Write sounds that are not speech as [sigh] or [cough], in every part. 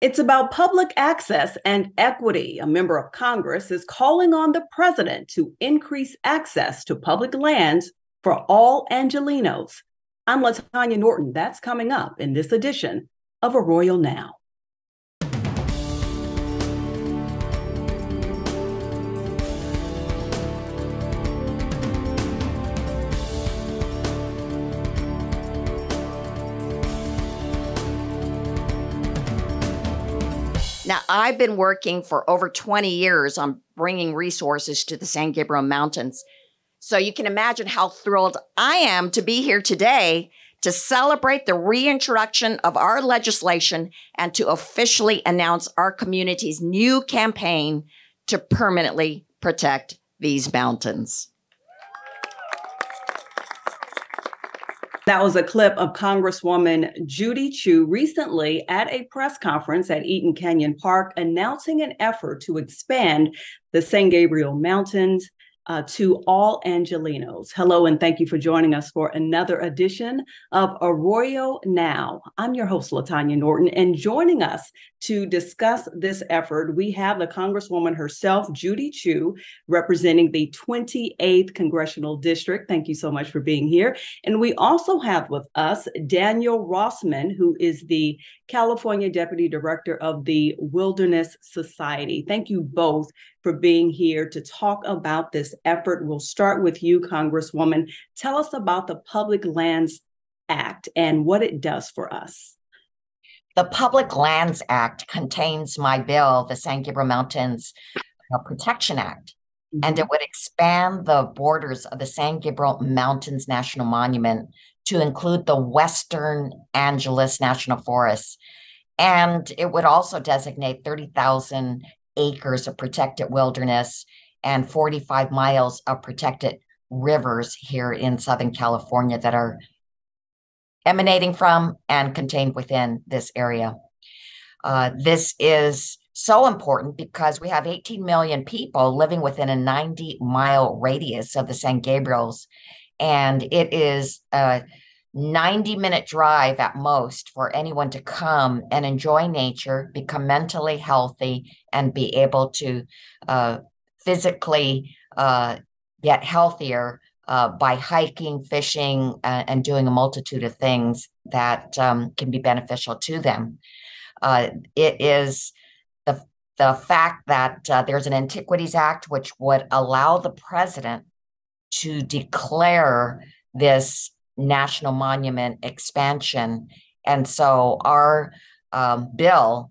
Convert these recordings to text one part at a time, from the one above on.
It's about public access and equity. A member of Congress is calling on the president to increase access to public lands for all Angelenos. I'm LaTonya Norton. That's coming up in this edition of Arroyo Now. Now, I've been working for over 20 years on bringing resources to the San Gabriel Mountains. So you can imagine how thrilled I am to be here today to celebrate the reintroduction of our legislation and to officially announce our community's new campaign to permanently protect these mountains. That was a clip of Congresswoman Judy Chu recently at a press conference at Eaton Canyon Park announcing an effort to expand the San Gabriel Mountains uh, to all Angelenos. Hello, and thank you for joining us for another edition of Arroyo Now. I'm your host, LaTonya Norton, and joining us to discuss this effort, we have the Congresswoman herself, Judy Chu, representing the 28th Congressional District. Thank you so much for being here. And we also have with us Daniel Rossman, who is the California Deputy Director of the Wilderness Society. Thank you both for being here to talk about this effort. We'll start with you, Congresswoman. Tell us about the Public Lands Act and what it does for us. The Public Lands Act contains my bill, the San Gabriel Mountains uh, Protection Act, mm-hmm. and it would expand the borders of the San Gabriel Mountains National Monument to include the Western Angeles National Forest. And it would also designate 30,000 acres of protected wilderness and 45 miles of protected rivers here in Southern California that are emanating from and contained within this area. Uh, this is so important because we have 18 million people living within a 90 mile radius of the San Gabriels. And it is a 90 minute drive at most for anyone to come and enjoy nature, become mentally healthy, and be able to uh, physically uh, get healthier uh, by hiking, fishing, and doing a multitude of things that um, can be beneficial to them. Uh, it is the, the fact that uh, there's an Antiquities Act which would allow the president to declare this national monument expansion. And so our um, bill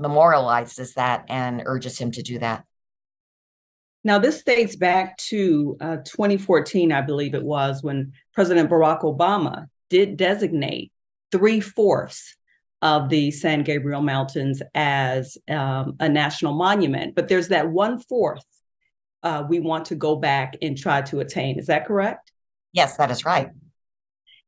memorializes that and urges him to do that. Now, this dates back to uh, 2014, I believe it was, when President Barack Obama did designate three fourths of the San Gabriel Mountains as um, a national monument. But there's that one fourth uh, we want to go back and try to attain. Is that correct? Yes, that is right.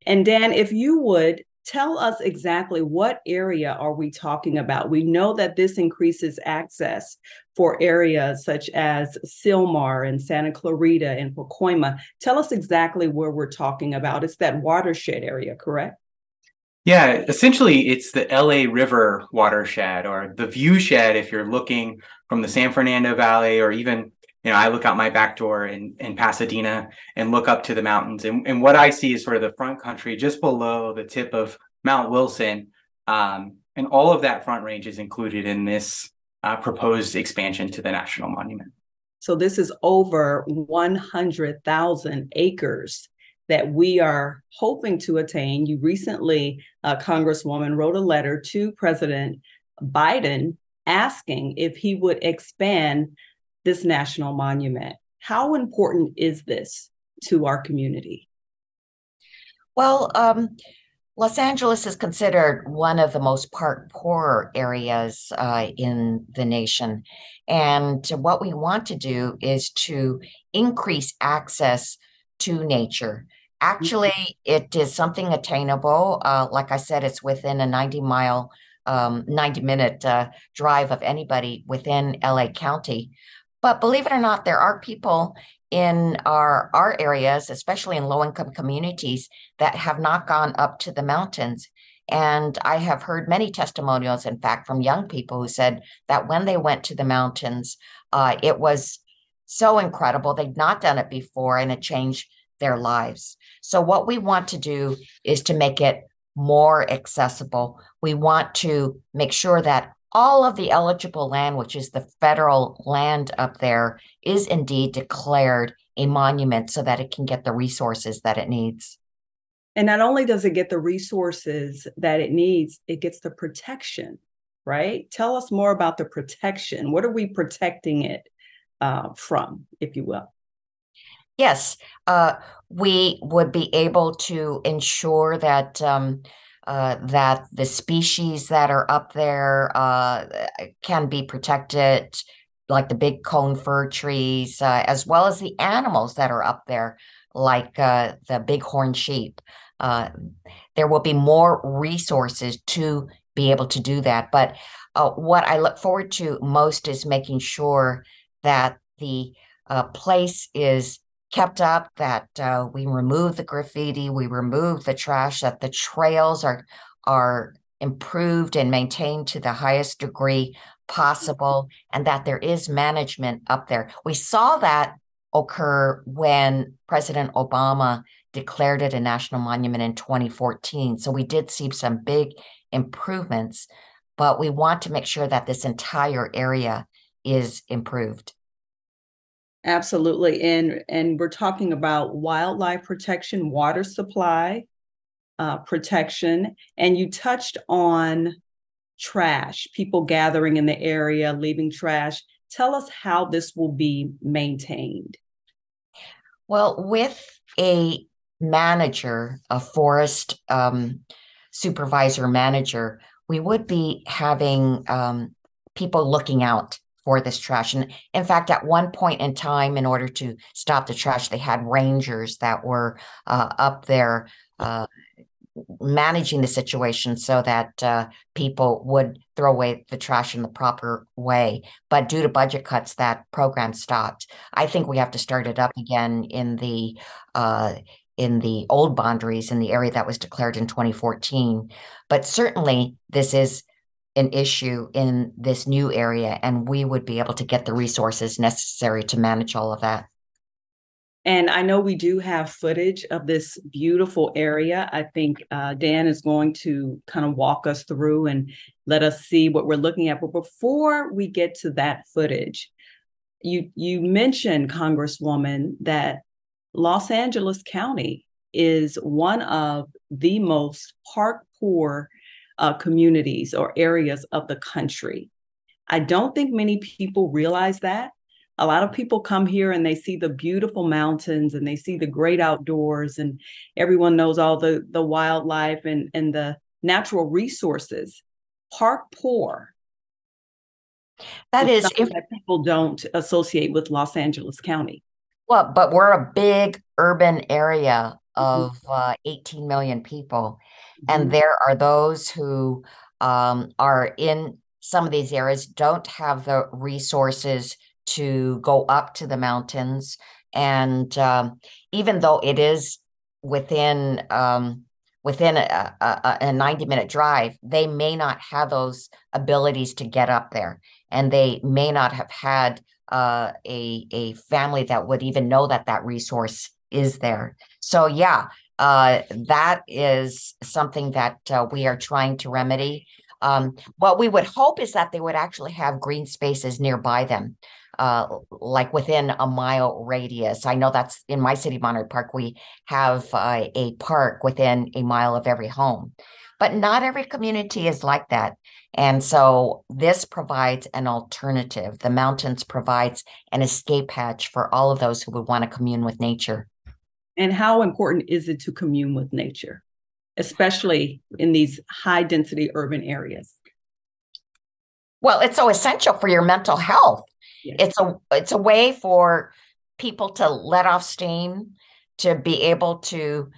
And Dan, if you would tell us exactly what area are we talking about? We know that this increases access for areas such as Sylmar and Santa Clarita and Pacoima. Tell us exactly where we're talking about. It's that watershed area, correct? Yeah, essentially it's the LA River watershed or the viewshed if you're looking from the San Fernando Valley or even you know, I look out my back door in, in Pasadena and look up to the mountains. And, and what I see is sort of the front country just below the tip of Mount Wilson. Um, and all of that front range is included in this uh, proposed expansion to the national monument. So this is over 100,000 acres that we are hoping to attain. You recently, uh, Congresswoman, wrote a letter to President Biden asking if he would expand this national monument. How important is this to our community? Well, um, Los Angeles is considered one of the most park poor areas uh, in the nation. And what we want to do is to increase access to nature. Actually, it is something attainable. Uh, like I said, it's within a 90 mile, um, 90 minute uh, drive of anybody within LA County. But believe it or not, there are people in our our areas, especially in low income communities, that have not gone up to the mountains. And I have heard many testimonials, in fact, from young people who said that when they went to the mountains, uh, it was so incredible. They'd not done it before and it changed their lives. So, what we want to do is to make it more accessible. We want to make sure that all of the eligible land, which is the federal land up there, is indeed declared a monument so that it can get the resources that it needs. And not only does it get the resources that it needs, it gets the protection, right? Tell us more about the protection. What are we protecting it uh, from, if you will? Yes, uh, we would be able to ensure that um, uh, that the species that are up there uh, can be protected, like the big cone fir trees, uh, as well as the animals that are up there, like uh, the bighorn sheep. Uh, there will be more resources to be able to do that. But what I look forward to most is making sure that the place is kept up, that uh, we remove the graffiti, we remove the trash, that the trails are are improved and maintained to the highest degree possible, and that there is management up there. We saw that occur when President Obama declared it a national monument in 2014. So we did see some big improvements, but we want to make sure that this entire area is improved. Absolutely. And and we're talking about wildlife protection, water supply uh, protection, and you touched on trash, people gathering in the area, leaving trash. Tell us how this will be maintained. Well, with a manager, a forest um, supervisor manager, we would be having um, people looking out for this trash. And in fact, at one point in time, in order to stop the trash, they had rangers that were uh, up there uh, managing the situation so that uh, people would throw away the trash in the proper way. But due to budget cuts, that program stopped. I think we have to start it up again in the uh, in the old boundaries in the area that was declared in 2014. But certainly, this is an issue in this new area, and we would be able to get the resources necessary to manage all of that. And I know we do have footage of this beautiful area. I think uh, Dan is going to kind of walk us through and let us see what we're looking at. But before we get to that footage, you you mentioned Congresswoman that Los Angeles County is one of the most park poor uh, communities or areas of the country. I don't think many people realize that. A lot of people come here and they see the beautiful mountains and they see the great outdoors and everyone knows all the the wildlife and and the natural resources. Park poor. That is if that people don't associate with Los Angeles County. Well, but we're a big urban area. Of uh, 18 million people. And mm-hmm. there are those who um, are in some of these areas, don't have the resources to go up to the mountains. And um, even though it is within um, within a, a, a 90 minute drive, they may not have those abilities to get up there. And they may not have had uh, a, a family that would even know that that resource is there. So, yeah, uh, that is something that uh, we are trying to remedy. Um, what we would hope is that they would actually have green spaces nearby them, uh, like within a mile radius. I know that's in my city, Monterey Park, we have uh, a park within a mile of every home. But not every community is like that. And so this provides an alternative. The mountains provides an escape hatch for all of those who would want to commune with nature. And how important is it to commune with nature, especially in these high density urban areas? Well, it's so essential for your mental health. Yes. It's a it's a way for people to let off steam, to be able to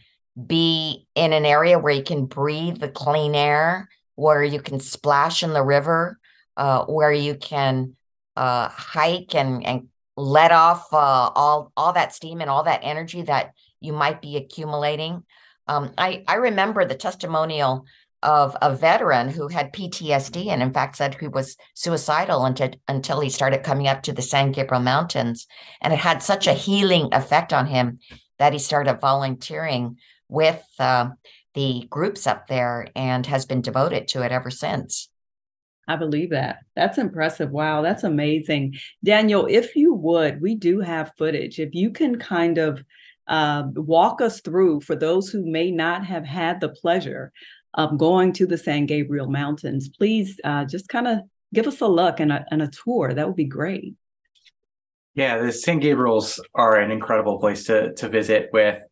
be in an area where you can breathe the clean air, where you can splash in the river, uh, where you can uh, hike and and let off uh, all all that steam and all that energy that you might be accumulating. Um, I, I remember the testimonial of a veteran who had PTSD and, in fact, said he was suicidal until, until he started coming up to the San Gabriel Mountains. And it had such a healing effect on him that he started volunteering with uh, the groups up there and has been devoted to it ever since. I believe that. That's impressive. Wow, that's amazing. Daniel, if you would, we do have footage. If you can kind of uh, walk us through for those who may not have had the pleasure of going to the San Gabriel Mountains, please uh, just kind of give us a look and a, and a tour. That would be great. Yeah, the San Gabriels are an incredible place to to visit with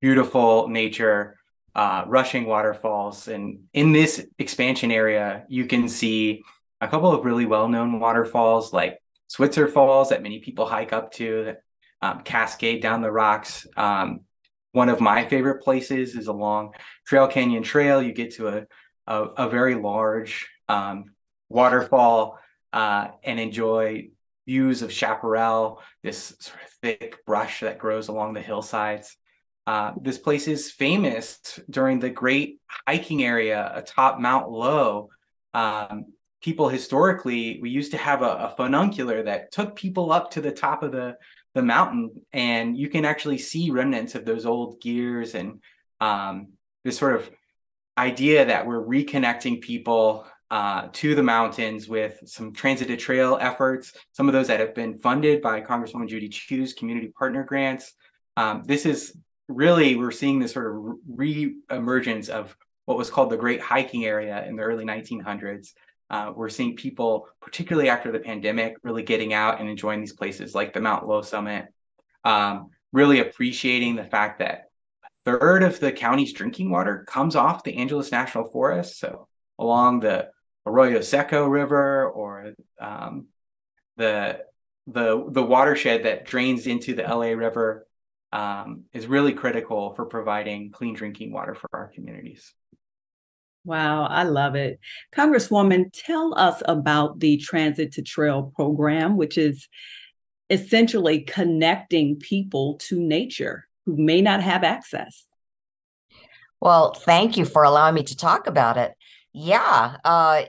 beautiful nature, uh, rushing waterfalls. And in this expansion area, you can see a couple of really well known waterfalls like Switzer Falls that many people hike up to, that um, cascade down the rocks. Um, one of my favorite places is along Trail Canyon Trail. You get to a, a, a very large um, waterfall uh, and enjoy views of chaparral, this sort of thick brush that grows along the hillsides. Uh, this place is famous during the great hiking area atop Mount Lowe. Um, people historically, we used to have a, a, funicular that took people up to the top of the, the mountain, and you can actually see remnants of those old gears and um, this sort of idea that we're reconnecting people uh, to the mountains with some transit to trail efforts, some of those that have been funded by Congresswoman Judy Chu's community partner grants. Um, this is really we're seeing this sort of re-emergence of what was called the Great Hiking Area in the early 1900s. Uh, we're seeing people, particularly after the pandemic, really getting out and enjoying these places like the Mount Lowe Summit. Um, really appreciating the fact that a third of the county's drinking water comes off the Angeles National Forest. So along the Arroyo Seco River or um, the the the watershed that drains into the LA River um, is really critical for providing clean drinking water for our communities. Wow, I love it. Congresswoman, tell us about the Transit to Trail program, which is essentially connecting people to nature who may not have access. Well, thank you for allowing me to talk about it. Yeah, uh,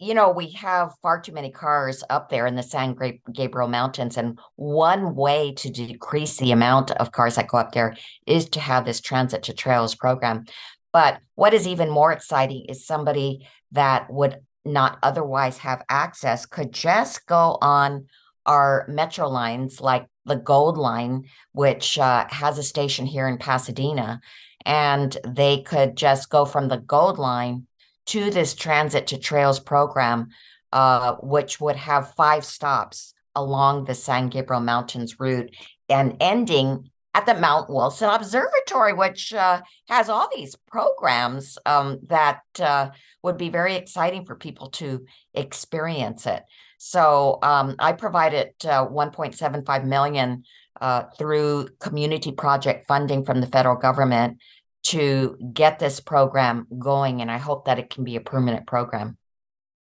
you know, we have far too many cars up there in the San Gabriel Mountains. And one way to decrease the amount of cars that go up there is to have this transit to trails program. But what is even more exciting is somebody that would not otherwise have access could just go on our metro lines like the Gold Line, which uh, has a station here in Pasadena. And they could just go from the Gold Line to this transit to trails program, uh, which would have five stops along the San Gabriel Mountains route and ending at the Mount Wilson Observatory, which uh, has all these programs um, that uh, would be very exciting for people to experience it. So um, I provided uh, 1.75 million uh, through community project funding from the federal government to get this program going. And I hope that it can be a permanent program.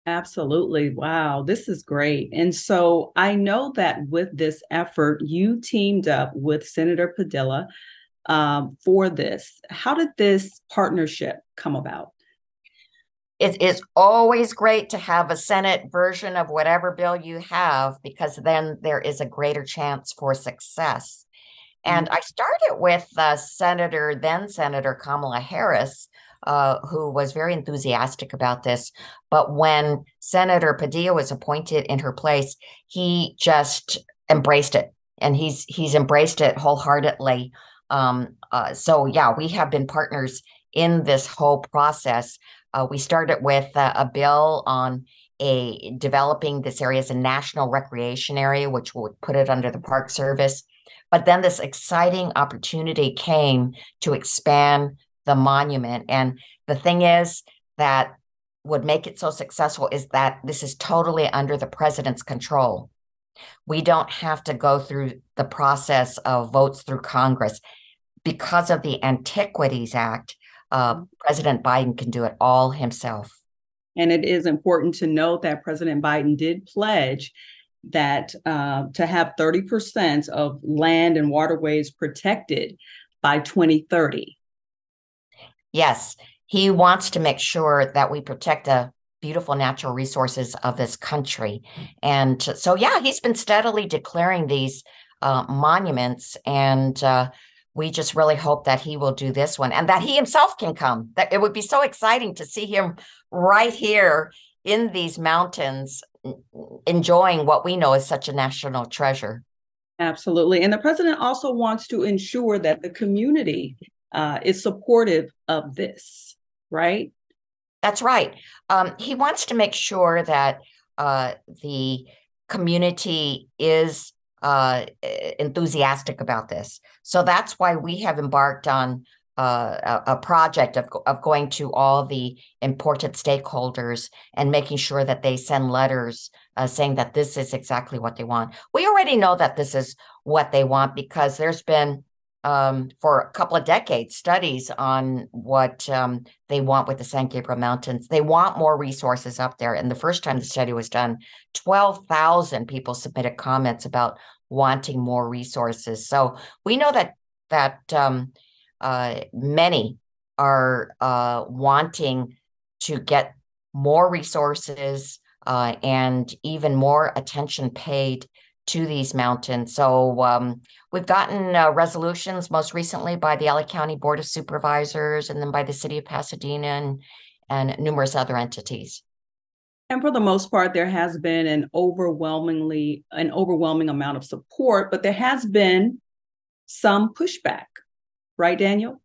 Absolutely. Wow, this is great. And so I know that with this effort, you teamed up with Senator Padilla um, for this. How did this partnership come about? It is always great to have a Senate version of whatever bill you have because then there is a greater chance for success. And mm-hmm. I started with uh, Senator, then Senator Kamala Harris, uh, who was very enthusiastic about this. But when Senator Padilla was appointed in her place, he just embraced it, and he's he's embraced it wholeheartedly. Um, uh, so yeah, we have been partners in this whole process. Uh, we started with uh, a bill on a developing this area as a national recreation area, which would put it under the Park Service. But then this exciting opportunity came to expand the monument. And the thing is that would make it so successful is that this is totally under the president's control. We don't have to go through the process of votes through Congress. Because of the Antiquities Act, uh, President Biden can do it all himself. And it is important to note that President Biden did pledge that uh, to have 30% of land and waterways protected by 2030. Yes. He wants to make sure that we protect the beautiful natural resources of this country. And so, yeah, he's been steadily declaring these uh, monuments. And uh, we just really hope that he will do this one and that he himself can come. That it would be so exciting to see him right here in these mountains, enjoying what we know is such a national treasure. Absolutely. And the president also wants to ensure that the community uh, is supportive of this, right? That's right. Um, he wants to make sure that uh, the community is uh, enthusiastic about this. So that's why we have embarked on uh, a, a, project of, of going to all the important stakeholders and making sure that they send letters uh, saying that this is exactly what they want. We already know that this is what they want because there's been um, for a couple of decades studies on what um, they want with the San Gabriel Mountains. They want more resources up there. And the first time the study was done, 12,000 people submitted comments about wanting more resources. So we know that that um, uh, many are uh, wanting to get more resources uh, and even more attention paid to these mountains. So um, we've gotten uh, resolutions most recently by the LA County Board of Supervisors and then by the City of Pasadena and, and numerous other entities. And for the most part, there has been an overwhelmingly an overwhelming amount of support, but there has been some pushback, right, Daniel?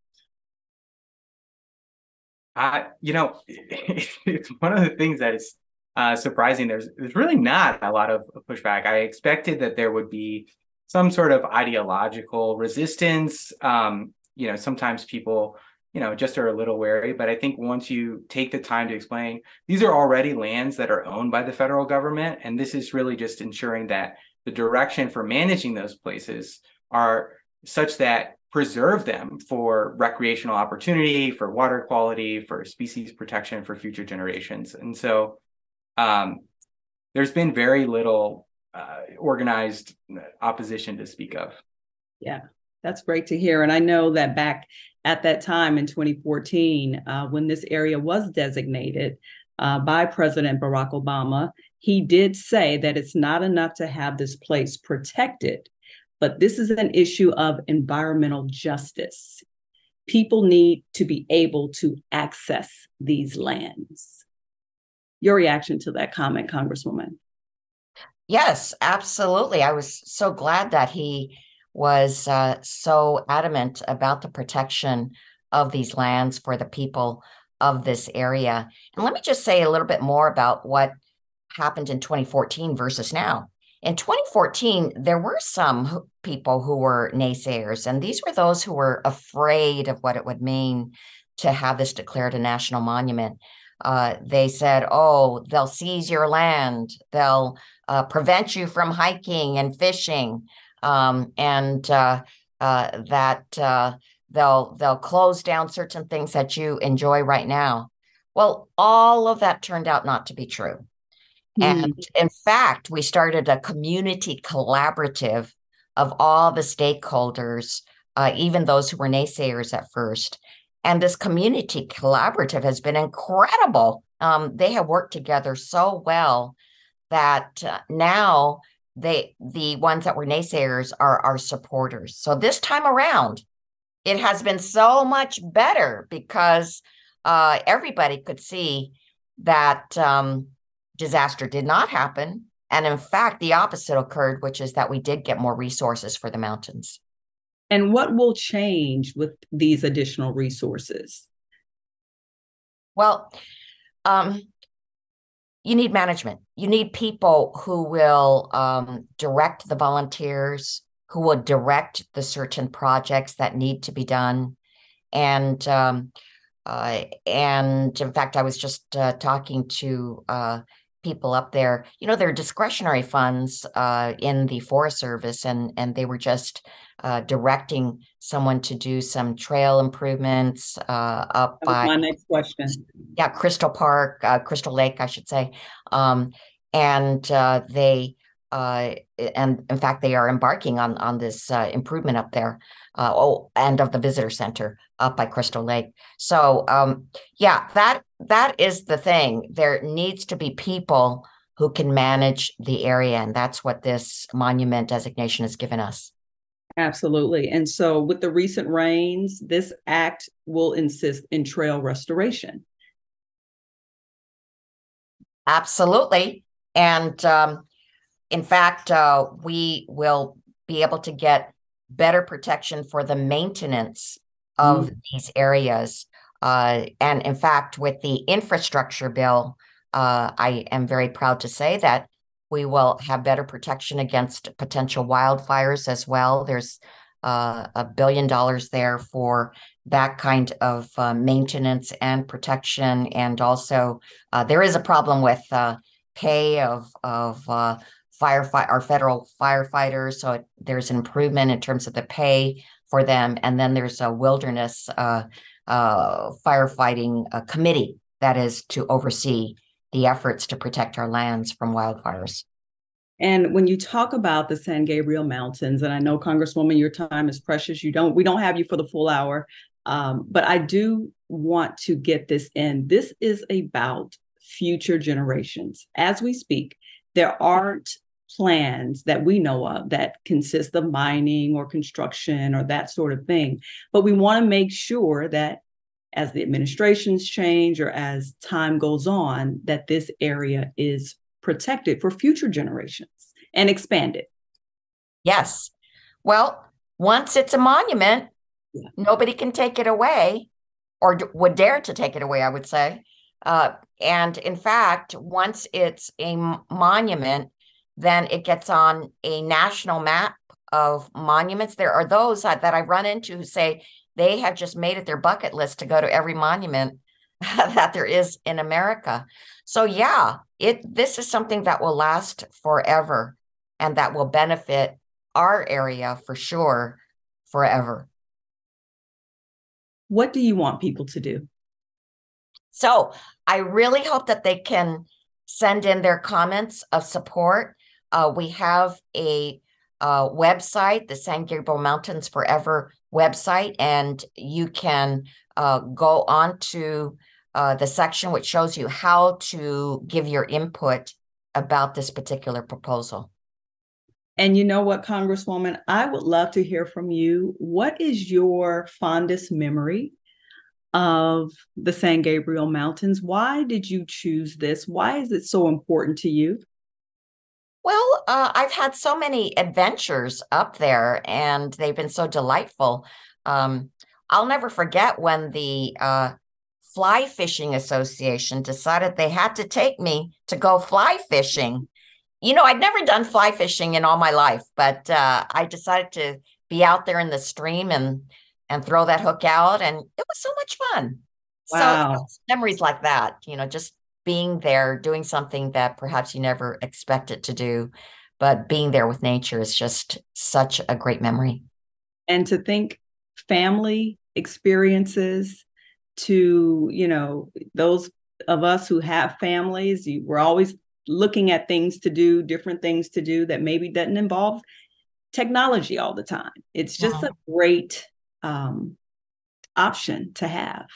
I, you know, [laughs] it's one of the things that is uh, surprising. There's there's really not a lot of pushback. I expected that there would be some sort of ideological resistance. Um, you know, sometimes people, you know, just are a little wary. But I think once you take the time to explain, these are already lands that are owned by the federal government, and this is really just ensuring that the direction for managing those places are such that preserve them for recreational opportunity, for water quality, for species protection for future generations. And so um, there's been very little uh, organized opposition to speak of. Yeah, that's great to hear. And I know that back at that time in 2014, uh, when this area was designated uh, by President Barack Obama, he did say that it's not enough to have this place protected, but this is an issue of environmental justice. People need to be able to access these lands your reaction to that comment, Congresswoman. Yes, absolutely. I was so glad that he was uh, so adamant about the protection of these lands for the people of this area. And let me just say a little bit more about what happened in 2014 versus now. In 2014, there were some people who were naysayers, and these were those who were afraid of what it would mean to have this declared a national monument uh, they said, oh, they'll seize your land, they'll uh, prevent you from hiking and fishing, um, and uh, uh that uh, they'll they'll close down certain things that you enjoy right now. Well, all of that turned out not to be true. Mm-hmm. And in fact, we started a community collaborative of all the stakeholders, uh, even those who were naysayers at first. And this community collaborative has been incredible. Um, they have worked together so well that uh, now they the ones that were naysayers are our supporters. So this time around, it has been so much better because uh, everybody could see that um, disaster did not happen. And in fact, the opposite occurred, which is that we did get more resources for the mountains. And what will change with these additional resources? Well, um, you need management. You need people who will um, direct the volunteers, who will direct the certain projects that need to be done, and um, uh, and in fact, I was just uh, talking to uh, people up there. You know, there are discretionary funds uh, in the Forest Service, and and they were just uh, directing someone to do some trail improvements uh, up by my next question. Yeah, Crystal Park, uh, Crystal Lake, I should say, um, and uh, they uh, and in fact, they are embarking on on this uh, improvement up there. Uh, oh, and of the visitor center up by Crystal Lake. So, um, yeah, that that is the thing. There needs to be people who can manage the area, and that's what this monument designation has given us. Absolutely. And so, with the recent rains, this act will insist in trail restoration. Absolutely. And um, in fact, uh, we will be able to get better protection for the maintenance of mm. these areas. Uh, and in fact, with the infrastructure bill, uh, I am very proud to say that we will have better protection against potential wildfires as well. There's uh, a billion dollars there for that kind of uh, maintenance and protection. And also, uh, there is a problem with uh, pay of of uh, firefight our federal firefighters. So it, there's an improvement in terms of the pay for them. And then there's a wilderness uh, firefighting committee that is to oversee the efforts to protect our lands from wildfires. And when you talk about the San Gabriel Mountains, and I know Congresswoman, your time is precious. You don't, we don't have you for the full hour, um, but I do want to get this in. This is about future generations. As we speak, there aren't plans that we know of that consist of mining or construction or that sort of thing. But we want to make sure that as the administrations change or as time goes on, that this area is protected for future generations and expanded. Yes. Well, once it's a monument, yeah. nobody can take it away or d- would dare to take it away, I would say. Uh, and in fact, once it's a m- monument, then it gets on a national map of monuments. There are those that, that I run into who say they have just made it their bucket list to go to every monument [laughs] that there is in America. So yeah, it this is something that will last forever and that will benefit our area for sure forever. What do you want people to do? So, I really hope that they can send in their comments of support. Uh, we have a uh, website, the San Gabriel Mountains Forever website, and you can uh, go on to uh, the section which shows you how to give your input about this particular proposal. And you know what, Congresswoman, I would love to hear from you. What is your fondest memory of the San Gabriel Mountains? Why did you choose this? Why is it so important to you? Well, uh, I've had so many adventures up there, and they've been so delightful. Um, I'll never forget when the uh, Fly Fishing Association decided they had to take me to go fly fishing. You know, I'd never done fly fishing in all my life, but uh, I decided to be out there in the stream and and throw that hook out, and it was so much fun. Wow. So memories like that, you know, just being there, doing something that perhaps you never expected to do, but being there with nature is just such a great memory. And to think family experiences to you know those of us who have families you, we're always looking at things to do different things to do that maybe doesn't involve technology all the time it's just yeah. a great um, option to have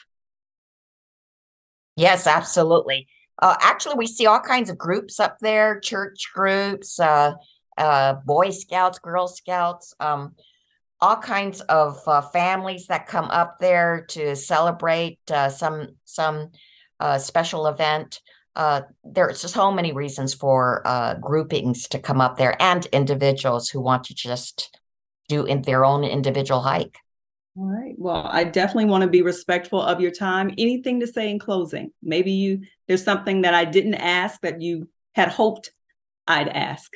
yes absolutely uh, actually we see all kinds of groups up there church groups uh, uh, boy scouts girl scouts um, all kinds of uh, families that come up there to celebrate uh, some some uh, special event. There's so many reasons for groupings to come up there and individuals who want to just do in their own individual hike. All right. Well, I definitely want to be respectful of your time. Anything to say in closing? Maybe you there's something that I didn't ask that you had hoped I'd ask.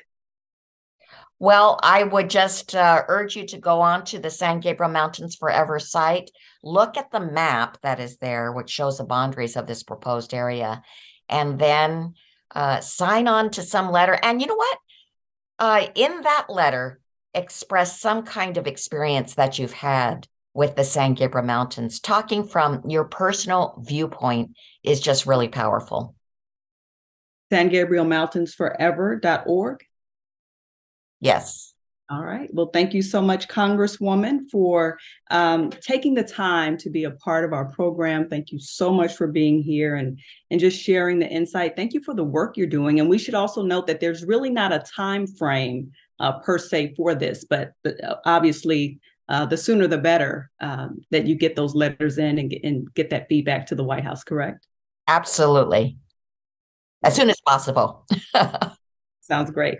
Well, I would just uh, urge you to go on to the San Gabriel Mountains Forever site. Look at the map that is there, which shows the boundaries of this proposed area, and then uh, sign on to some letter. And you know what? Uh, in that letter, express some kind of experience that you've had with the San Gabriel Mountains. Talking from your personal viewpoint is just really powerful. San Gabriel Mountains Forever.org Yes. All right. Well, thank you so much, Congresswoman, for um, taking the time to be a part of our program. Thank you so much for being here and, and just sharing the insight. Thank you for the work you're doing. And we should also note that there's really not a time frame uh, per se for this, but, but uh, obviously, uh, the sooner the better um, that you get those letters in and get, and get that feedback to the White House, correct? Absolutely. As soon as possible. [laughs] Sounds great.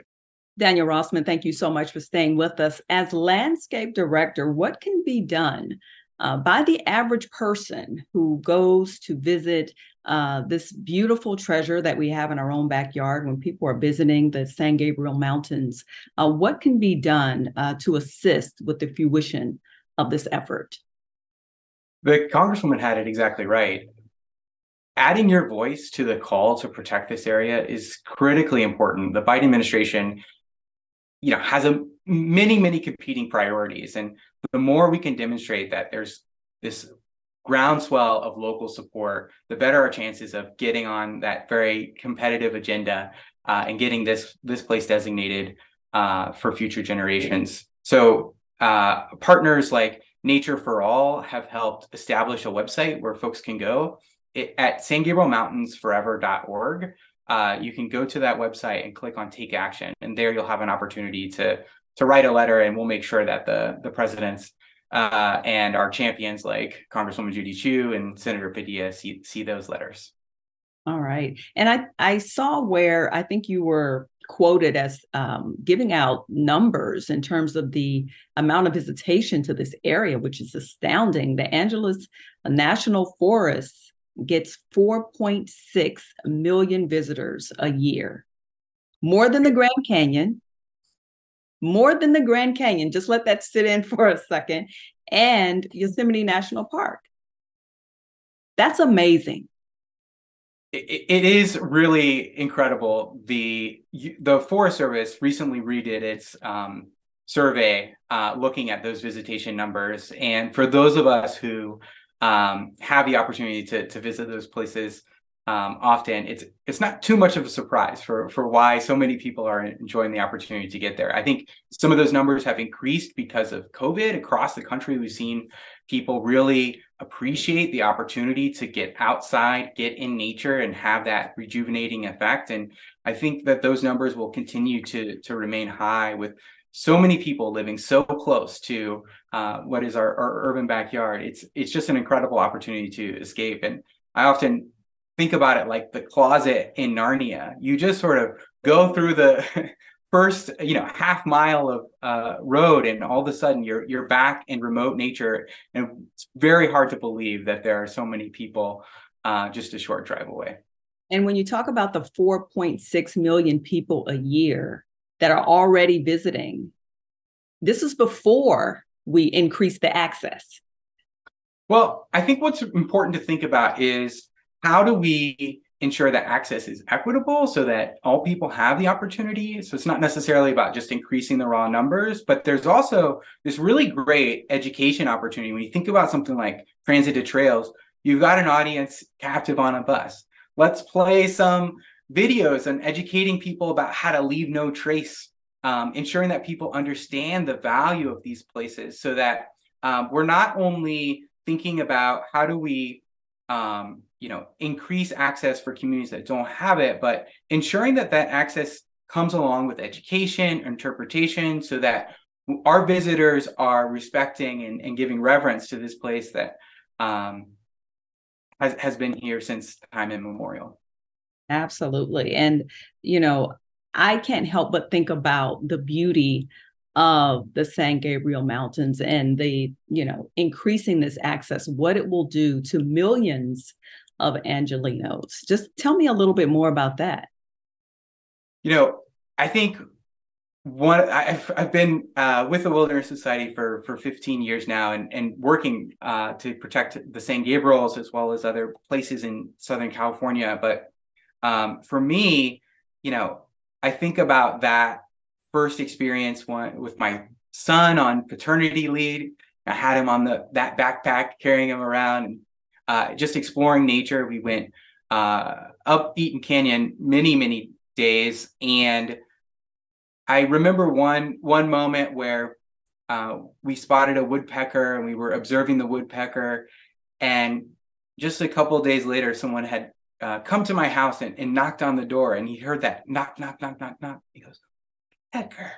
Daniel Rossman, thank you so much for staying with us. As landscape director, what can be done uh, by the average person who goes to visit uh, this beautiful treasure that we have in our own backyard when people are visiting the San Gabriel Mountains? Uh, what can be done uh, to assist with the fruition of this effort? The Congresswoman had it exactly right adding your voice to the call to protect this area is critically important. The Biden administration you know has a many many competing priorities and the more we can demonstrate that there's this groundswell of local support the better our chances of getting on that very competitive agenda uh, and getting this this place designated uh, for future generations. So uh, partners like nature for all have helped establish a website where folks can go. It, at sangabrielmountainsforever.org uh, you can go to that website and click on take action and there you'll have an opportunity to to write a letter and we'll make sure that the the presidents uh, and our champions like congresswoman judy chu and senator padilla see, see those letters. All right. And i i saw where i think you were quoted as um, giving out numbers in terms of the amount of visitation to this area which is astounding. The angeles national forest gets 4.6 million visitors a year, more than the Grand Canyon, more than the Grand Canyon. Just let that sit in [laughs] for a second, and Yosemite National Park. That's amazing. it, is really incredible. The the Forest Service recently redid its um, survey uh, looking at those visitation numbers, and for those of us who um, have the opportunity to to visit those places um, often, it's it's not too much of a surprise for for why so many people are enjoying the opportunity to get there. I think some of those numbers have increased because of COVID across the country. We've seen people really appreciate the opportunity to get outside, get in nature, and have that rejuvenating effect. And I think that those numbers will continue to to remain high with so many people living so close to uh, what is our, our urban backyard. It's it's just an incredible opportunity to escape. And I often think about it like the closet in Narnia. You just sort of go through the [laughs] first you know half mile of uh, road and all of a sudden you're you're back in remote nature and it's very hard to believe that there are so many people uh, just a short drive away and when you talk about the 4.6 million people a year that are already visiting. This is before we increase the access. Well, I think what's important to think about is how do we ensure that access is equitable so that all people have the opportunity. So it's not necessarily about just increasing the raw numbers, but there's also this really great education opportunity. When you think about something like transit to trails, you've got an audience captive on a bus. Let's play some videos and educating people about how to leave no trace, um, ensuring that people understand the value of these places so that um, we're not only thinking about how do we um, you know increase access for communities that don't have it but ensuring that that access comes along with education interpretation so that our visitors are respecting and, and giving reverence to this place that um, has, has been here since time immemorial Absolutely. And, you know, I can't help but think about the beauty of the San Gabriel Mountains and the, you know, increasing this access, what it will do to millions of Angelenos. Just tell me a little bit more about that. You know, I think one I've I've been uh, with the Wilderness Society for for 15 years now, and and working uh, to protect the San Gabriels as well as other places in Southern California. But um, for me, you know, I think about that first experience one, with my son on paternity leave. I had him on the that backpack, carrying him around, and uh, just exploring nature. We went uh, up Eaton Canyon many, many days, and I remember one one moment where uh, we spotted a woodpecker and we were observing the woodpecker, and just a couple days later, someone had uh, come to my house and, and knocked on the door, and he heard that knock, knock, knock, knock, knock. He goes, "Pecker."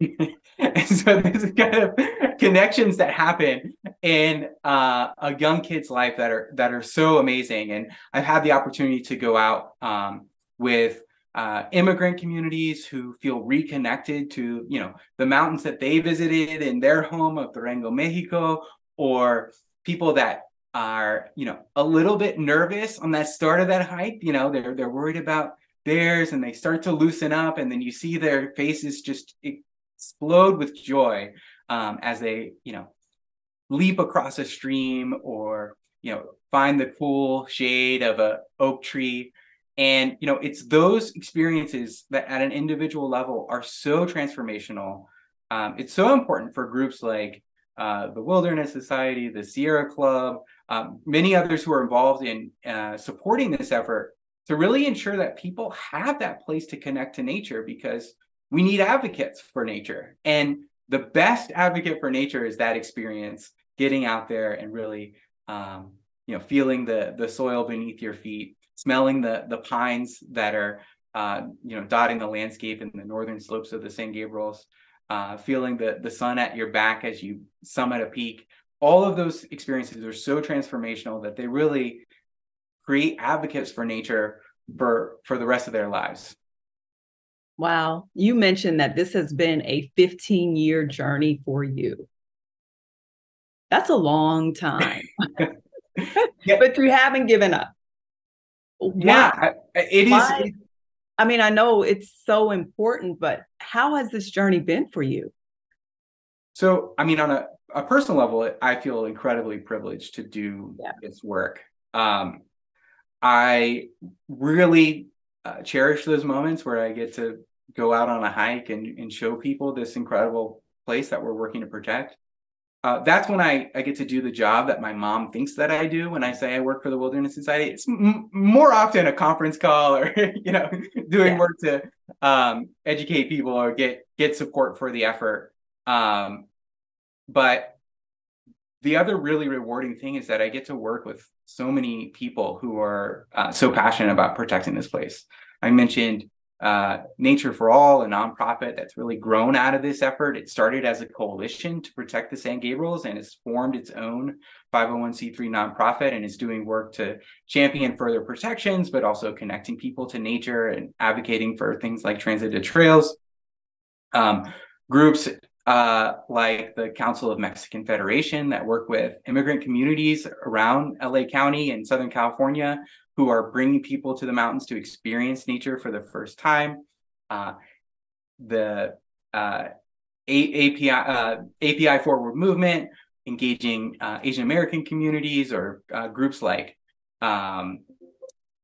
[laughs] and so there's kind of connections that happen in uh, a young kid's life that are that are so amazing. And I've had the opportunity to go out um, with uh, immigrant communities who feel reconnected to you know the mountains that they visited in their home of Durango, Mexico, or people that are you know a little bit nervous on that start of that hike. You know they're they're worried about bears and they start to loosen up, and then you see their faces just explode with joy um, as they, you know, leap across a stream or, you know, find the cool shade of a oak tree. And, you know, it's those experiences that at an individual level are so transformational. Um, it's so important for groups like uh, the Wilderness Society, the Sierra Club, um, many others who are involved in uh, supporting this effort to really ensure that people have that place to connect to nature because we need advocates for nature. And the best advocate for nature is that experience, getting out there and really, um, you know, feeling the the soil beneath your feet, smelling the the pines that are, uh, you know, dotting the landscape in the northern slopes of the San Gabriels, uh, feeling the the sun at your back as you summit a peak. All of those experiences are so transformational that they really create advocates for nature for for the rest of their lives. Wow. You mentioned that this has been a 15 year journey for you. That's a long time. [laughs] yeah. But you haven't given up. Why? Yeah, it is. Why? I mean, I know it's so important, but how has this journey been for you? So, I mean, on a, a personal level, I feel incredibly privileged to do yeah. this work. Um, I really uh, cherish those moments where I get to go out on a hike and, and show people this incredible place that we're working to protect. Uh, that's when I, I get to do the job that my mom thinks that I do when I say I work for the Wilderness Society. It's m- more often a conference call or [laughs] you know doing yeah. work to um, educate people or get get support for the effort. Um, but the other really rewarding thing is that I get to work with so many people who are uh, so passionate about protecting this place. I mentioned uh, Nature for All, a nonprofit that's really grown out of this effort. It started as a coalition to protect the San Gabriels and has formed its own 501c3 nonprofit and is doing work to champion further protections, but also connecting people to nature and advocating for things like transited trails. Um, groups uh, like the Council of Mexican Federation that work with immigrant communities around LA County and Southern California who are bringing people to the mountains to experience nature for the first time. Uh, the uh, API uh, API Forward Movement, engaging uh, Asian American communities or groups like um,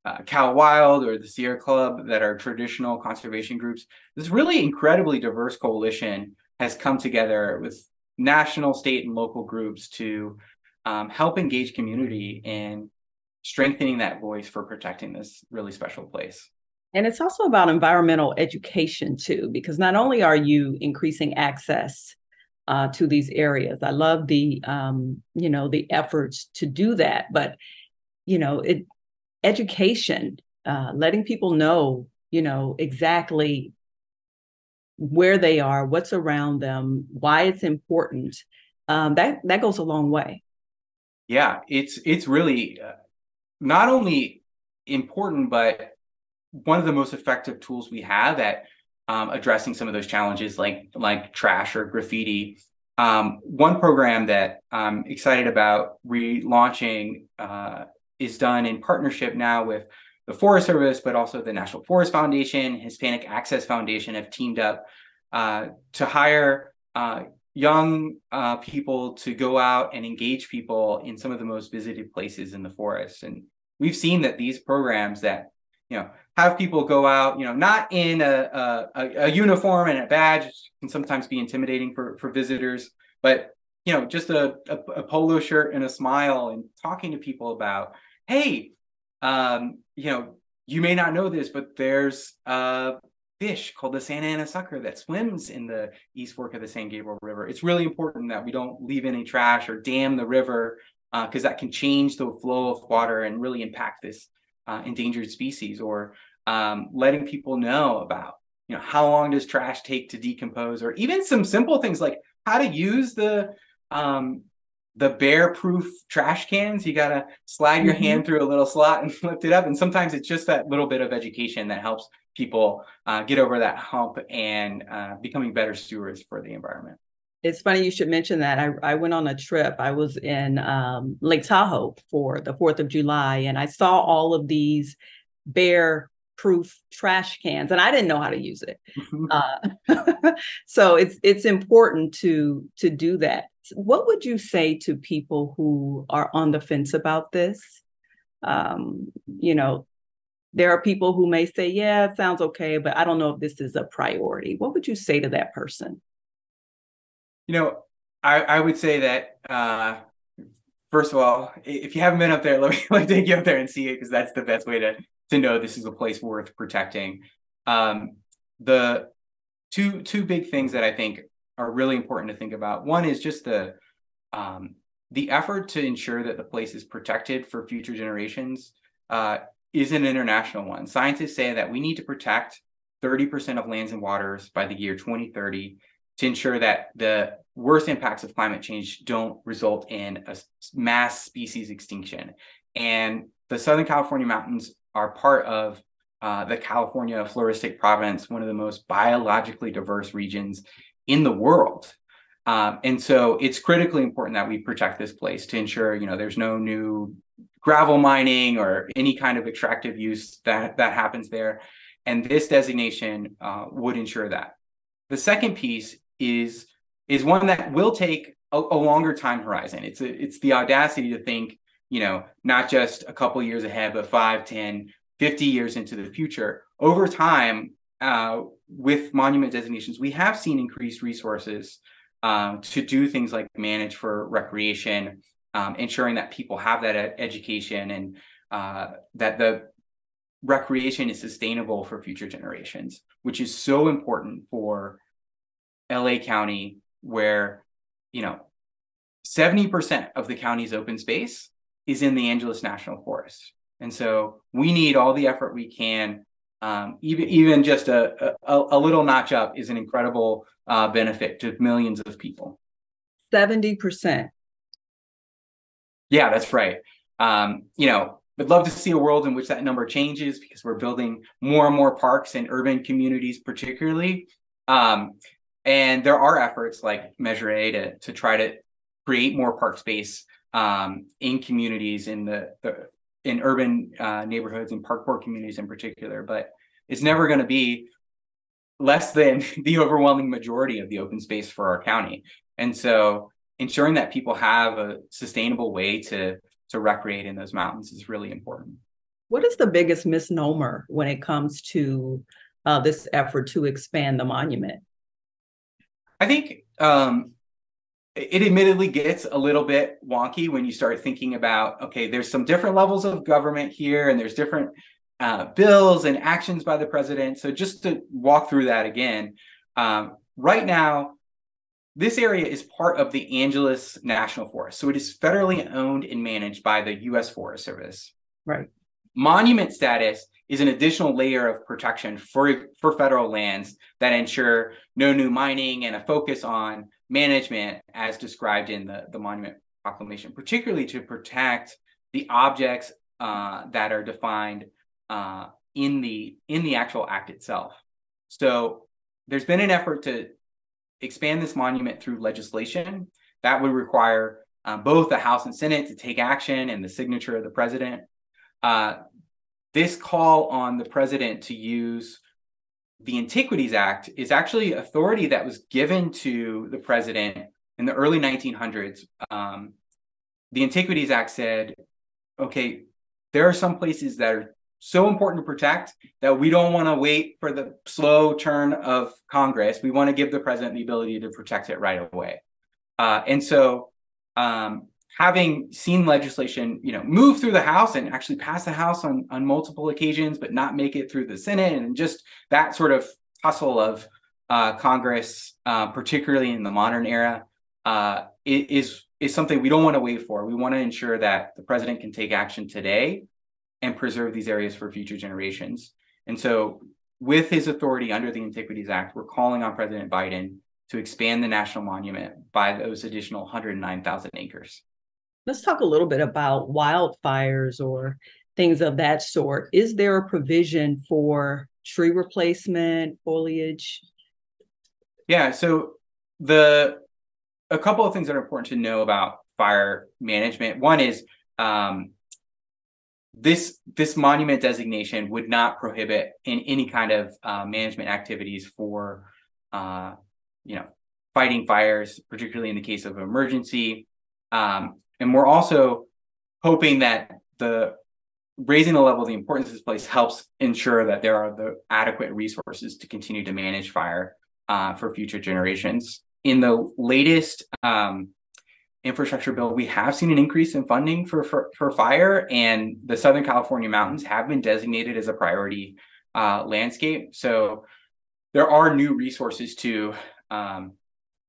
uh, CalWild or the Sierra Club that are traditional conservation groups. This really incredibly diverse coalition has come together with national, state, and local groups to um, help engage community in strengthening that voice for protecting this really special place. And it's also about environmental education too, because not only are you increasing access uh, to these areas, I love the um, you know the efforts to do that, but you know it education, uh, letting people know you know exactly where they are, what's around them, why it's important. Um, that that goes a long way. Yeah, it's it's really uh, not only important, but one of the most effective tools we have at um, addressing some of those challenges, like like trash or graffiti. Um, one program that I'm excited about relaunching uh, is done in partnership now with the Forest Service, but also the National Forest Foundation, Hispanic Access Foundation have teamed up uh, to hire uh, young uh, people to go out and engage people in some of the most visited places in the forest. And we've seen that these programs that you know have people go out you know not in a, a, a uniform and a badge can sometimes be intimidating for for visitors but you know just a, a, a polo shirt and a smile and talking to people about hey um, you know you may not know this but there's a fish called the Santa Ana sucker that swims in the East Fork of the San Gabriel River. It's really important that we don't leave any trash or dam the river because uh, that can change the flow of water and really impact this uh, endangered species. Or um, letting people know about, you know, how long does trash take to decompose, or even some simple things like how to use the um, the bear proof trash cans. You got to slide your mm-hmm. hand through a little slot and [laughs] lift it up. And sometimes it's just that little bit of education that helps people uh, get over that hump and uh, becoming better stewards for the environment. It's funny you should mention that. I, I went on a trip. I was in um, Lake Tahoe for the 4th of July and I saw all of these bear proof trash cans and I didn't know how to use it. [laughs] Uh, [laughs] so it's it's important to to do that. What would you say to people who are on the fence about this? Um, you know, there are people who may say, "Yeah, it sounds okay, but I don't know if this is a priority." What would you say to that person? You know, I, I would say that uh, first of all, if you haven't been up there, [laughs] let me like take you up there and see it because that's the best way to to know this is a place worth protecting. Um, the two two big things that I think are really important to think about. One is just the um, the effort to ensure that the place is protected for future generations uh, is an international one. Scientists say that we need to protect 30% of lands and waters by the year 2030 to ensure that the worst impacts of climate change don't result in a mass species extinction. And the Southern California mountains are part of uh, the California floristic province, one of the most biologically diverse regions in the world. Um, and so it's critically important that we protect this place to ensure, you know, there's no new gravel mining or any kind of extractive use that that happens there. And this designation uh, would ensure that. The second piece is is one that will take a, a longer time horizon. It's a, it's the audacity to think you know, not just a couple years ahead, but 5, 10, 50 years into the future. Over time, uh, with monument designations, we have seen increased resources um, to do things like manage for recreation, um, ensuring that people have that ed- education and uh, that the recreation is sustainable for future generations, which is so important for LA County, where, you know, 70% of the county's open space is in the Angeles National Forest. And so we need all the effort we can. Um, even even just a, a, a little notch up is an incredible uh, benefit to millions of people. Seventy percent. Yeah, that's right. Um, you know, would love to see a world in which that number changes because we're building more and more parks in urban communities, particularly. Um, and there are efforts like Measure A to to try to create more park space um, in communities in the, the in urban uh, neighborhoods and park poor communities in particular, but it's never going to be less than [laughs] the overwhelming majority of the open space for our county. And so ensuring that people have a sustainable way to to recreate in those mountains is really important. What is the biggest misnomer when it comes to uh, this effort to expand the monument? I think um, it admittedly gets a little bit wonky when you start thinking about okay there's some different levels of government here and there's different uh, bills and actions by the president. So just to walk through that again um, right now this area is part of the angeles national forest. So it is federally owned and managed by the u.s forest service. Right. Monument status is an additional layer of protection for for federal lands that ensure no new mining and a focus on management as described in the, the monument proclamation, particularly to protect the objects uh, that are defined uh, in the in the actual act itself. So there's been an effort to expand this monument through legislation that would require uh, both the House and Senate to take action and the signature of the president. Uh, this call on the president to use the Antiquities Act is actually authority that was given to the president in the early 1900s. Um, the Antiquities Act said, okay, there are some places that are so important to protect that we don't want to wait for the slow turn of Congress. We want to give the president the ability to protect it right away. Uh, and so um, having seen legislation, you know, move through the House and actually pass the House on on multiple occasions, but not make it through the Senate, and just that sort of hustle of uh, Congress, uh, particularly in the modern era, uh, is is something we don't want to wait for. We want to ensure that the president can take action today and preserve these areas for future generations. And so, with his authority under the Antiquities Act, we're calling on President Biden to expand the national monument by those additional 109,000 acres. Let's talk a little bit about wildfires or things of that sort. Is there a provision for tree replacement, foliage? Yeah, so the a couple of things that are important to know about fire management. One is um, this this monument designation would not prohibit in any kind of uh, management activities for uh, you know fighting fires, particularly in the case of emergency. Um, and we're also hoping that the raising the level of the importance of this place helps ensure that there are the adequate resources to continue to manage fire uh, for future generations. In the latest um, infrastructure bill, we have seen an increase in funding for, for, for fire, and the Southern California mountains have been designated as a priority uh, landscape. So there are new resources to um,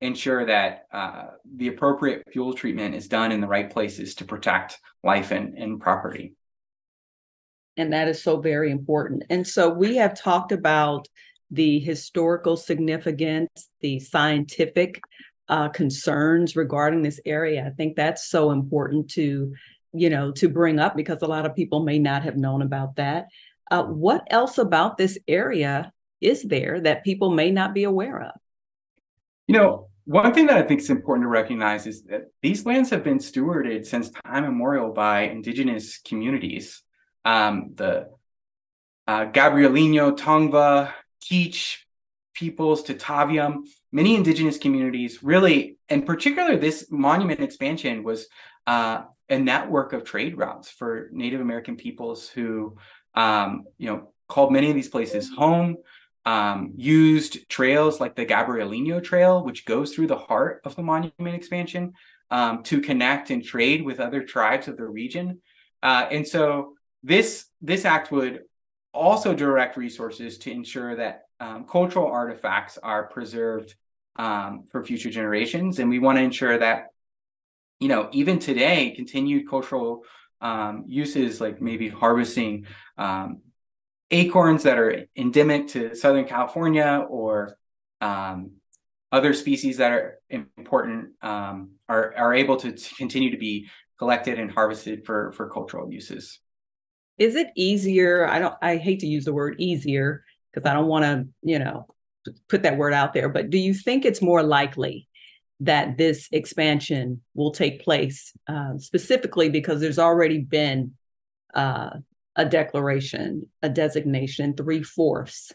ensure that uh, the appropriate fuel treatment is done in the right places to protect life and, and property. And that is so very important. And so we have talked about the historical significance, the scientific uh, concerns regarding this area. I think that's so important to, you know, to bring up because a lot of people may not have known about that. Uh, what else about this area is there that people may not be aware of? You know, one thing that I think is important to recognize is that these lands have been stewarded since time immemorial by indigenous communities. Um, the uh, Gabrielino, Tongva, Kizh peoples, Tataviam, many indigenous communities really, in particular, this monument expansion was uh, a network of trade routes for Native American peoples who, um, you know, called many of these places home um, used trails like the Gabrielino Trail, which goes through the heart of the monument expansion, um, to connect and trade with other tribes of the region. Uh, and so this this act would also direct resources to ensure that um, cultural artifacts are preserved um, for future generations, and we want to ensure that you know even today continued cultural um, uses like maybe harvesting um, acorns that are endemic to Southern California or um, other species that are important um, are, are able to, to continue to be collected and harvested for, for cultural uses. Is it easier? I don't, I hate to use the word easier because I don't want to, you know, put that word out there, but do you think it's more likely that this expansion will take place uh, specifically because there's already been uh, a declaration, a designation, three fourths.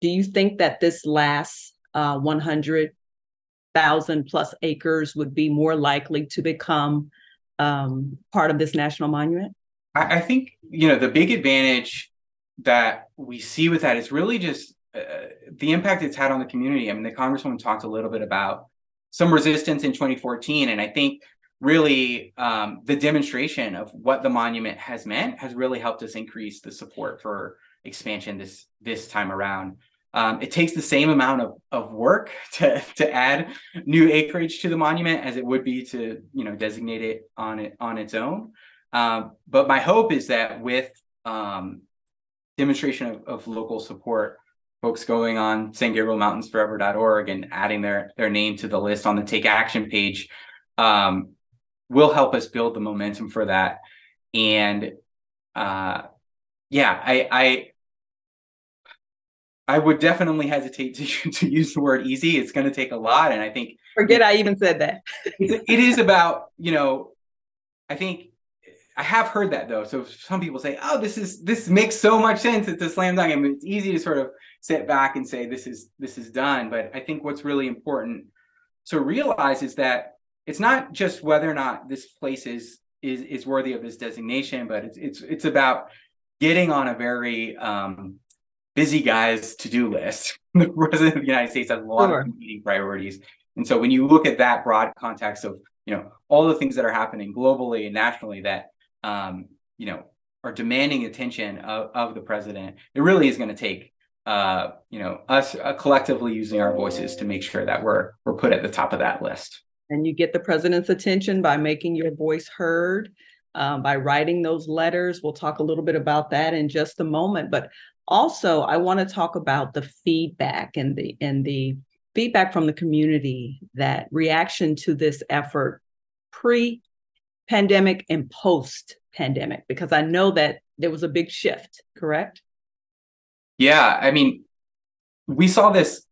Do you think that this last uh, 100,000 plus acres would be more likely to become um, part of this national monument? I, I, think, you know, the big advantage that we see with that is really just uh, the impact it's had on the community. I mean, the Congresswoman talked a little bit about some resistance in 2014. And I think really um, the demonstration of what the monument has meant has really helped us increase the support for expansion this this time around. Um, it takes the same amount of, of work [laughs] to, to add new acreage to the monument as it would be to you know designate it on it on its own. Um, but my hope is that with um, demonstration of, of local support, folks going on San Gabriel Mountains Forever.org and adding their their name to the list on the Take Action page, um, will help us build the momentum for that. And uh, yeah, I, I I would definitely hesitate to, [laughs] to use the word easy. It's going to take a lot. And I think forget I even said that. [laughs] it, it is about, you know, I think I have heard that though. So some people say, oh, this is this makes so much sense. It's a slam dunk. I mean, it's easy to sort of sit back and say this is this is done. But I think what's really important to realize is that it's not just whether or not this place is is is worthy of this designation, but it's it's it's about getting on a very um, busy guy's to-do list. [laughs] the president of the United States has a lot sure. of competing priorities, and so when you look at that broad context of you know all the things that are happening globally and nationally that um, you know are demanding attention of, of the president, it really is going to take uh, you know, us uh, collectively using our voices to make sure that we're we're put at the top of that list. And you get the president's attention by making your voice heard, um, by writing those letters. We'll talk a little bit about that in just a moment. But also, I want to talk about the feedback and the and the feedback from the community that reaction to this effort pre pandemic and post pandemic because I know that there was a big shift, correct? Yeah, I mean, we saw this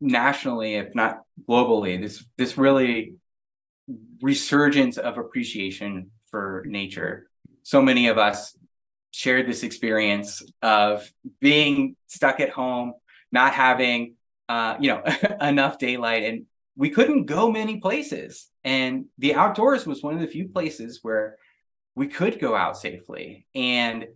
nationally, if not globally. This this really resurgence of appreciation for nature. So many of us shared this experience of being stuck at home, not having uh, you know [laughs] enough daylight, and we couldn't go many places. And the outdoors was one of the few places where we could go out safely. And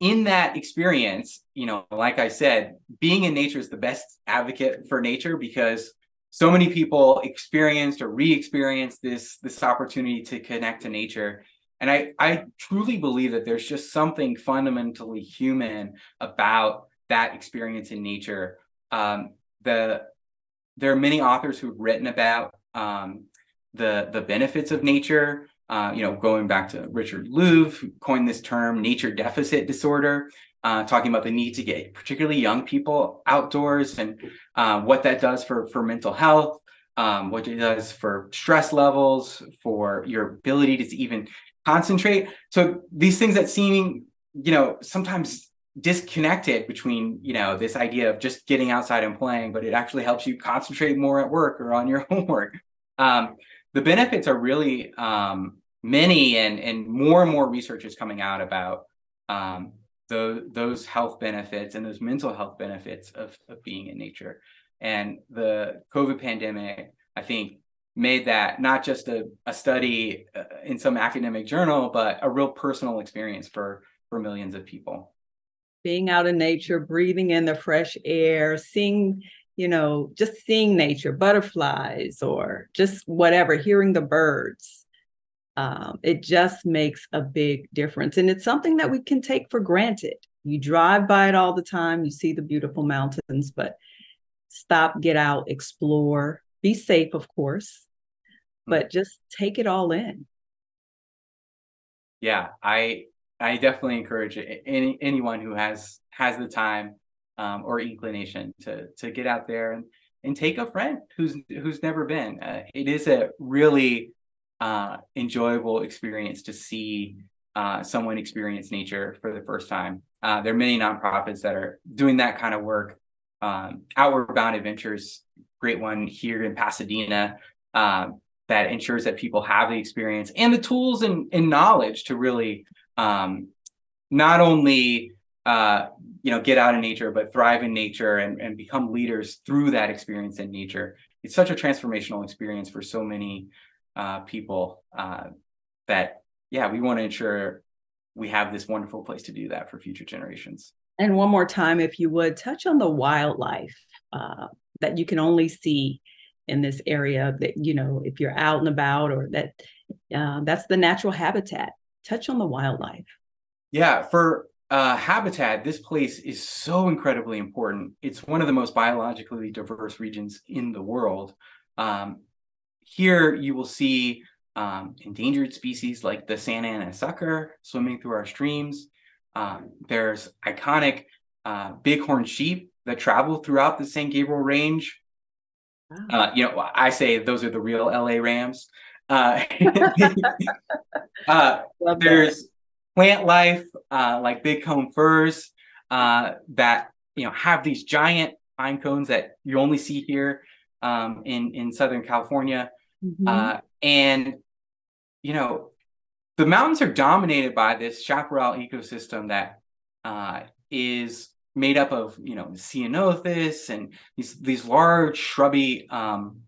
in that experience, you know, like I said, being in nature is the best advocate for nature because so many people experienced or re-experienced this this opportunity to connect to nature. And I I truly believe that there's just something fundamentally human about that experience in nature. Um, the there are many authors who've written about um, the the benefits of nature uh, you know, going back to Richard Louv, who coined this term nature deficit disorder, uh, talking about the need to get particularly young people outdoors and uh, what that does for, for mental health, um, what it does for stress levels, for your ability to even concentrate. So these things that seem, you know, sometimes disconnected between, you know, this idea of just getting outside and playing, but it actually helps you concentrate more at work or on your [laughs] homework. Um, the benefits are really um, many and and more and more research is coming out about um, those those health benefits and those mental health benefits of, of being in nature. And the covid pandemic i think made that not just a, a study uh, in some academic journal but a real personal experience for for millions of people. Being out in nature breathing in the fresh air seeing you know, just seeing nature, butterflies, or just whatever, hearing the birds. Um, it just makes a big difference. And it's something that we can take for granted. You drive by it all the time, you see the beautiful mountains, but stop, get out, explore, be safe, of course, hmm. but just take it all in. Yeah, I I definitely encourage any anyone who has has the time um, or inclination to to get out there and and take a friend who's who's never been. Uh, it is a really uh, enjoyable experience to see uh, someone experience nature for the first time. Uh, there are many nonprofits that are doing that kind of work. Um, Outward Bound Adventures, great one here in Pasadena, um, that ensures that people have the experience and the tools and, and knowledge to really um, not only uh, you know get out in nature but thrive in nature and, and become leaders through that experience in nature. It's such a transformational experience for so many uh, people uh, that yeah we want to ensure we have this wonderful place to do that for future generations. And one more time if you would touch on the wildlife uh, that you can only see in this area that you know if you're out and about or that uh, that's the natural habitat. Touch on the wildlife. Yeah for uh, habitat, this place is so incredibly important. It's one of the most biologically diverse regions in the world. Um, here you will see um, endangered species like the Santa Ana sucker swimming through our streams. Um, there's iconic uh, bighorn sheep that travel throughout the San Gabriel Range. Uh, you know, I say those are the real LA Rams. Uh, [laughs] [laughs] uh there's plant life uh, like cone firs uh, that you know have these giant pine cones that you only see here um, in in Southern California, mm-hmm. uh, and you know the mountains are dominated by this chaparral ecosystem that uh, is made up of you know ceanothus and these these large shrubby um,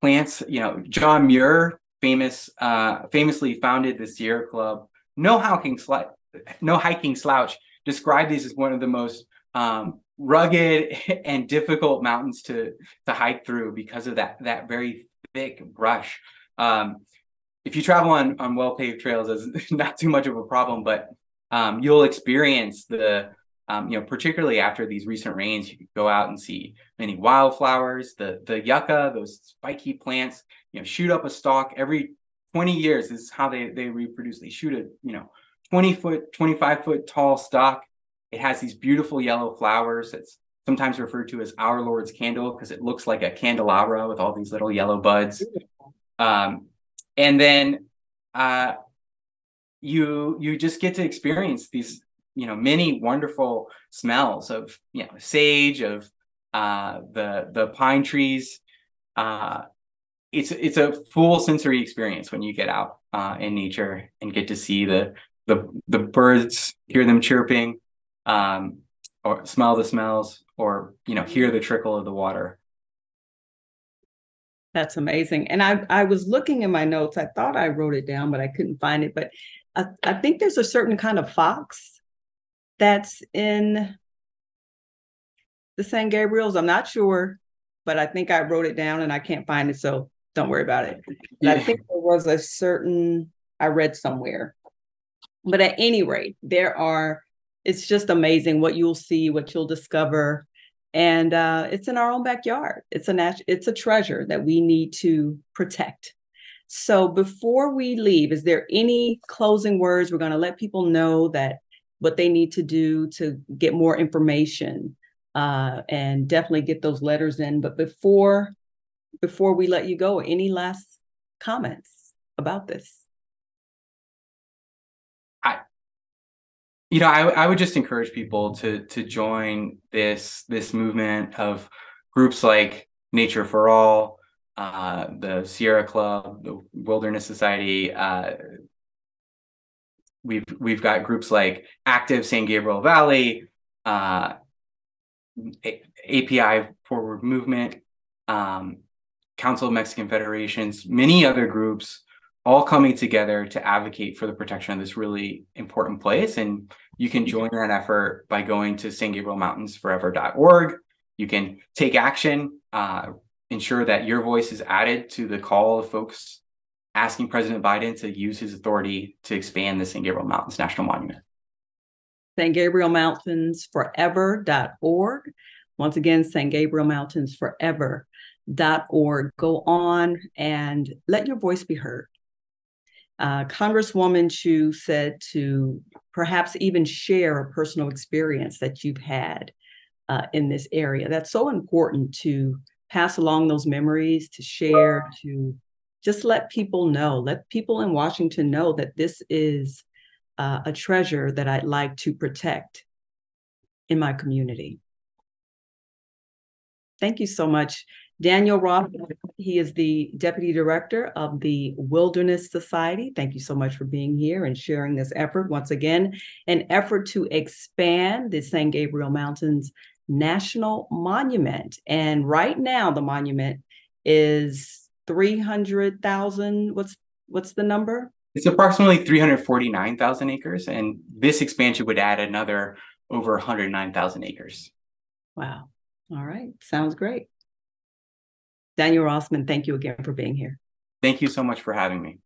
plants. You know John Muir, famous uh, famously founded the Sierra Club no hiking slouch, no hiking slouch described these as one of the most um, rugged [laughs] and difficult mountains to to hike through because of that that very thick brush. Um, if you travel on on well paved trails, it's [laughs] not too much of a problem, but um, you'll experience the Um, you know, particularly after these recent rains, you could go out and see many wildflowers, the the yucca, those spiky plants, you know, shoot up a stalk every 20 years is how they they reproduce. They shoot a, you know, 20 foot, 25 foot tall stalk. It has these beautiful yellow flowers. It's sometimes referred to as Our Lord's candle because it looks like a candelabra with all these little yellow buds. Um, and then uh, you you just get to experience these you know many wonderful smells of you know sage of uh, the the pine trees. Uh, it's it's a full sensory experience when you get out uh, in nature and get to see the the the birds, hear them chirping, um, or smell the smells, or you know hear the trickle of the water. That's amazing. And I I was looking in my notes. I thought I wrote it down, but I couldn't find it. But I, I think there's a certain kind of fox that's in the San Gabriels. I'm not sure, but I think I wrote it down and I can't find it. So don't worry about it. And I think there was a certain I read somewhere. But at any rate, there are it's just amazing what you'll see, what you'll discover. And uh, it's in our own backyard. It's a nat- it's a treasure that we need to protect. So before we leave, is there any closing words? We're going to let people know that what they need to do to get more information uh, and definitely get those letters in. But before before we let you go, any last comments about this? you know I, I would just encourage people to to join this this movement of groups like nature for all uh, the sierra club the wilderness society uh, we've we've got groups like active san gabriel valley uh, A- api forward movement um, council of mexican federations many other groups all coming together to advocate for the protection of this really important place. And you can join that effort by going to San Gabriel Mountains Forever.org. You can take action, uh, ensure that your voice is added to the call of folks asking President Biden to use his authority to expand the San Gabriel Mountains National Monument. San Gabriel Mountains Forever.org. Once again, San Gabriel Mountains Forever.org. Go on and let your voice be heard. Uh, Congresswoman Chu said to perhaps even share a personal experience that you've had uh, in this area. That's so important to pass along those memories, to share, to just let people know, let people in Washington know that this is uh, a treasure that I'd like to protect in my community. Thank you so much. Daniel Roth, he is the Deputy Director of the Wilderness Society. Thank you so much for being here and sharing this effort. Once again, an effort to expand the San Gabriel Mountains National Monument. And right now, the monument is 300,000. What's what's the number? It's approximately 349,000 acres, and this expansion would add another over 109,000 acres. Wow. All right. Sounds great. Daniel Rossman, thank you again for being here. Thank you so much for having me.